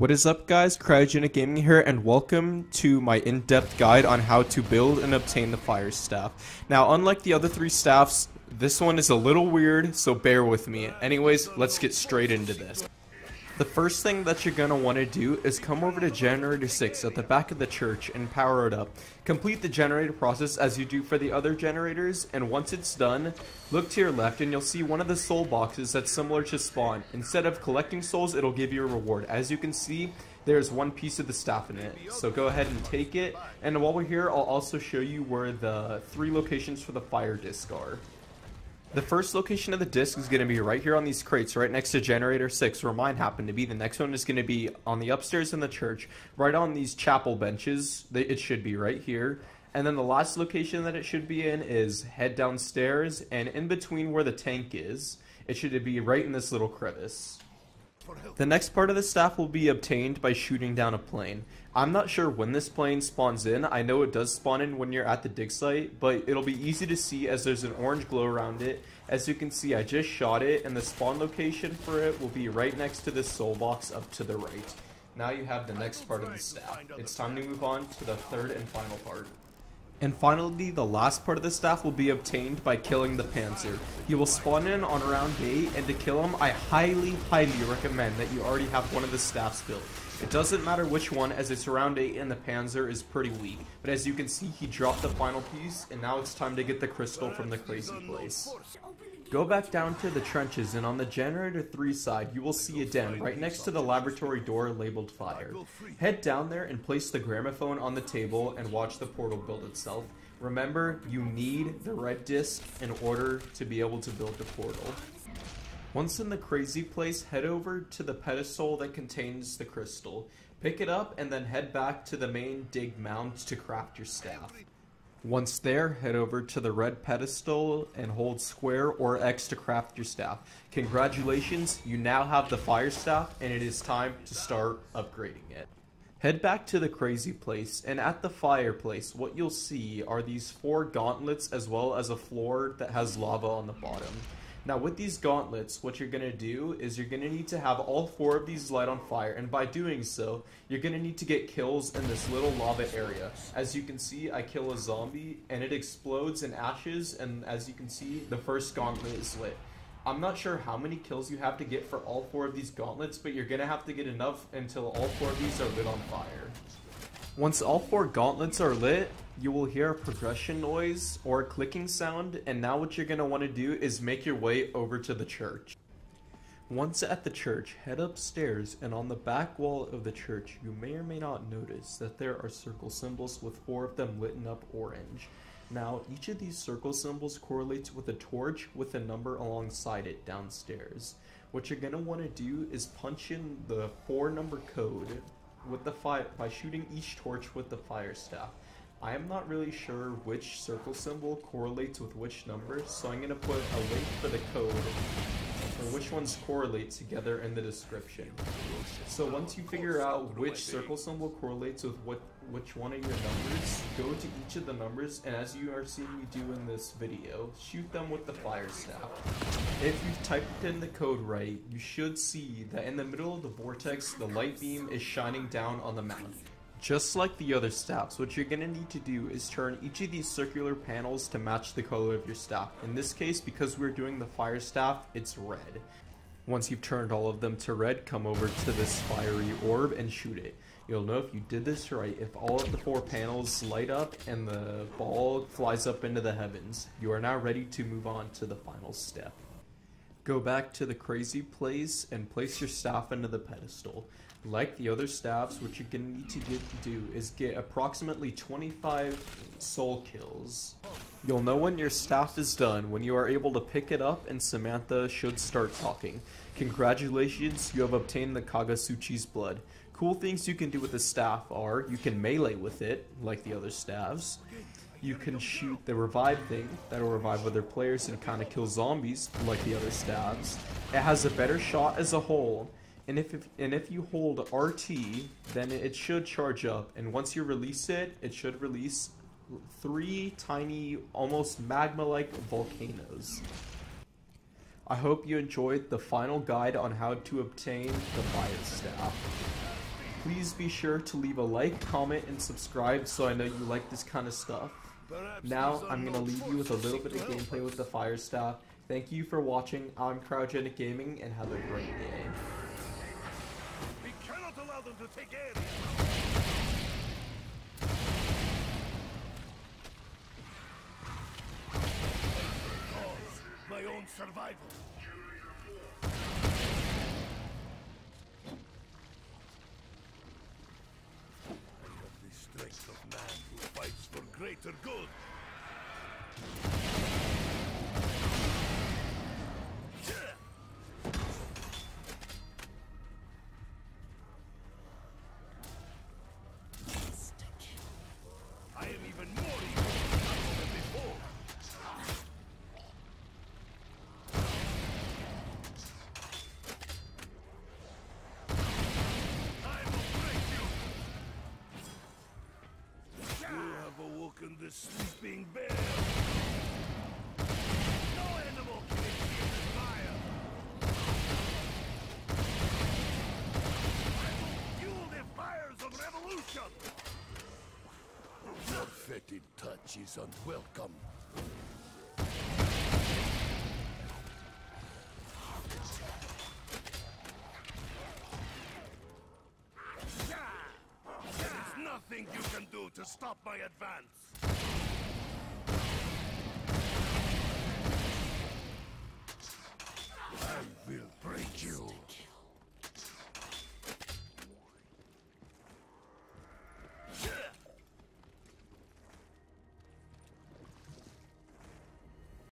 What is up guys, Cryogenic Gaming here and welcome to my in-depth guide on how to build and obtain the fire staff. Now unlike the other three staffs, this one is a little weird, so bear with me. Anyways, let's get straight into this. The first thing that you're going to want to do is come over to generator 6 at the back of the church and power it up. Complete the generator process as you do for the other generators and once it's done, look to your left and you'll see one of the soul boxes that's similar to spawn. Instead of collecting souls, it'll give you a reward. As you can see, there's one piece of the staff in it. So go ahead and take it. And while we're here, I'll also show you where the three locations for the fire disc are. The first location of the disc is going to be right here on these crates, right next to generator 6, where mine happened to be. The next one is going to be on the upstairs in the church, right on these chapel benches. It should be right here. And then the last location that it should be in is head downstairs, and in between where the tank is, it should be right in this little crevice. The next part of the staff will be obtained by shooting down a plane. I'm not sure when this plane spawns in. I know it does spawn in when you're at the dig site, but it'll be easy to see as there's an orange glow around it. As you can see, I just shot it, and the spawn location for it will be right next to this soul box up to the right. Now you have the next part of the staff. It's time to move on to the third and final part. And finally, the last part of the staff will be obtained by killing the Panzer. He will spawn in on round 8, and to kill him, I highly, highly recommend that you already have one of the staffs built. It doesn't matter which one, as it's round 8 and the Panzer is pretty weak. But as you can see, he dropped the final piece, and now it's time to get the crystal from the crazy place. Go back down to the trenches and on the generator 3 side you will see a den right next to the laboratory door labeled fire. Head down there and place the gramophone on the table and watch the portal build itself. Remember, you need the red disc in order to be able to build the portal. Once in the crazy place, head over to the pedestal that contains the crystal. Pick it up and then head back to the main dig mound to craft your staff. Once there, head over to the red pedestal and hold square or X to craft your staff. Congratulations, you now have the fire staff and it is time to start upgrading it. Head back to the crazy place and at the fireplace what you'll see are these four gauntlets as well as a floor that has lava on the bottom. Now with these gauntlets, what you're going to do is you're going to need to have all four of these light on fire, and by doing so, you're going to need to get kills in this little lava area. As you can see, I kill a zombie, and it explodes in ashes, and as you can see, the first gauntlet is lit. I'm not sure how many kills you have to get for all four of these gauntlets, but you're going to have to get enough until all four of these are lit on fire. Once all four gauntlets are lit, you will hear a progression noise or a clicking sound, and now what you're going to want to do is make your way over to the church. Once at the church, head upstairs, and on the back wall of the church, you may or may not notice that there are circle symbols with four of them lit up orange. Now, each of these circle symbols correlates with a torch with a number alongside it downstairs. What you're going to want to do is punch in the four number code with the fire by shooting each torch with the fire staff. I am not really sure which circle symbol correlates with which number, so I'm going to put a link for the code which ones correlate together in the description. So once you figure out which circle symbol correlates with what which one of your numbers, go to each of the numbers and as you are seeing me do in this video, shoot them with the fire staff. If you've typed in the code right, you should see that in the middle of the vortex, the light beam is shining down on the mound. Just like the other staffs, what you're going to need to do is turn each of these circular panels to match the color of your staff. In this case, because we're doing the fire staff, it's red. Once you've turned all of them to red, come over to this fiery orb and shoot it. You'll know if you did this right if all of the four panels light up and the ball flies up into the heavens. You are now ready to move on to the final step. Go back to the crazy place and place your staff into the pedestal. Like the other staffs, what you're to need to get, do is get approximately 25 soul kills. You'll know when your staff is done when you are able to pick it up and Samantha should start talking. Congratulations, you have obtained the Kagutsuchi's blood. Cool things you can do with the staff are you can melee with it, like the other staffs. You can shoot the revive thing, that'll revive other players and kind of kill zombies, like the other staffs. It has a better shot as a whole, and if, if, and if you hold RT, then it should charge up. And once you release it, it should release three tiny, almost magma-like volcanoes. I hope you enjoyed the final guide on how to obtain the fire staff. Please be sure to leave a like, comment, and subscribe so I know you like this kind of stuff. Now, I'm going to leave you with a little bit of gameplay with the Fire Staff. Thank you for watching. I'm Cryogenic Gaming, and have a great day. Allow them to take. Cause my own survival. I have the strength of man who fights for greater good. The sleeping bear. No animal can escape the fire. I will fuel the fires of revolution. Your fetid touch is unwelcome. There is nothing you can do to stop my advance.